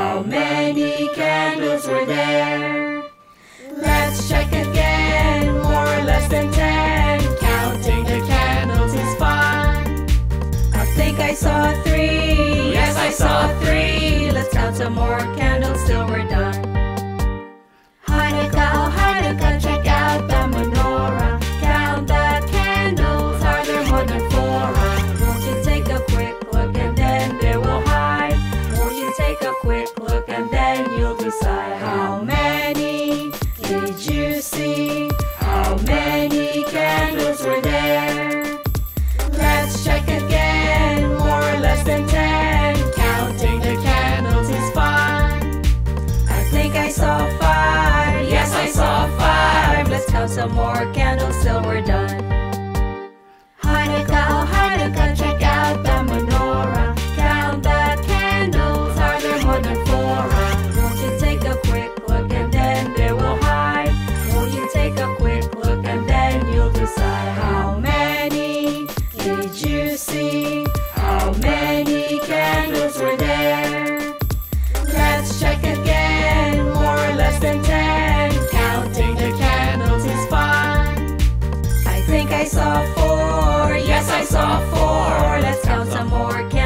How many candles were there? Let's check again, more or less than ten. Counting the candles is fun. I think I saw three. Yes, I saw three. Let's count some more candles till we're done. take a quick look and then you'll decide how many did you see? How many candles were there? Let's check again, more or less than ten. Counting the candles is fun. I think I saw five. Yes, I saw five. Let's count some more candles till we're done. to see how many candles were there. Let's check again, more or less than ten. Counting the candles is fun. I think I saw four, yes I saw four. Let's count some more candles.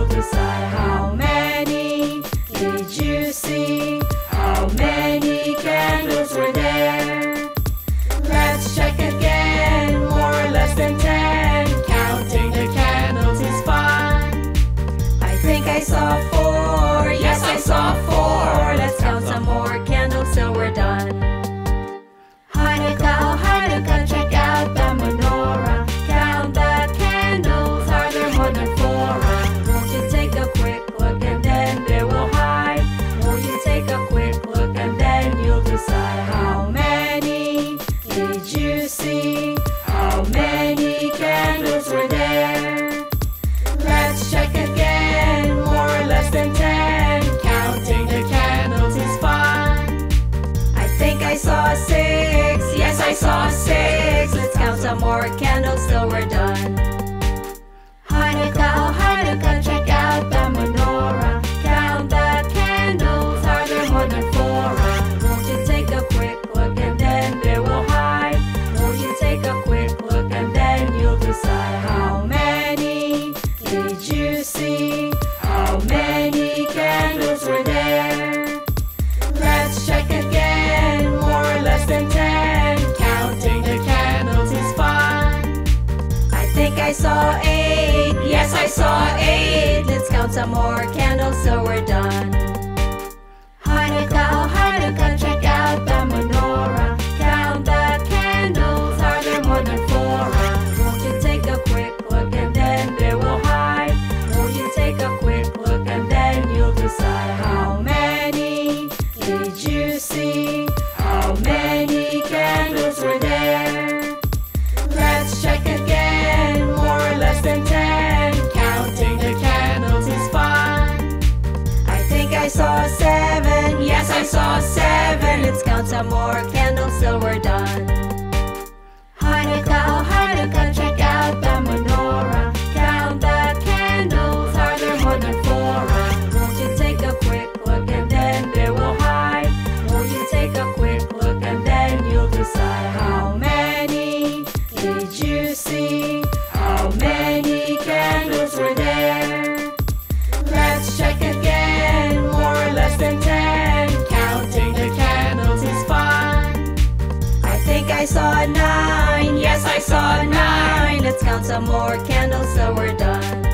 outro sai. some more candles, silver. I saw eight. Yes, I saw eight. Let's count some more candles so we're done. Hanukkah, oh, Hanukkah, check out the menorah. Count the candles, are there more than four? Won't you take a quick look and then they will hide? Won't you take a quick look and then you'll decide how many did you? I saw seven. Let's count some more candles till we're done. I saw nine. Let's count some more candles so we're done.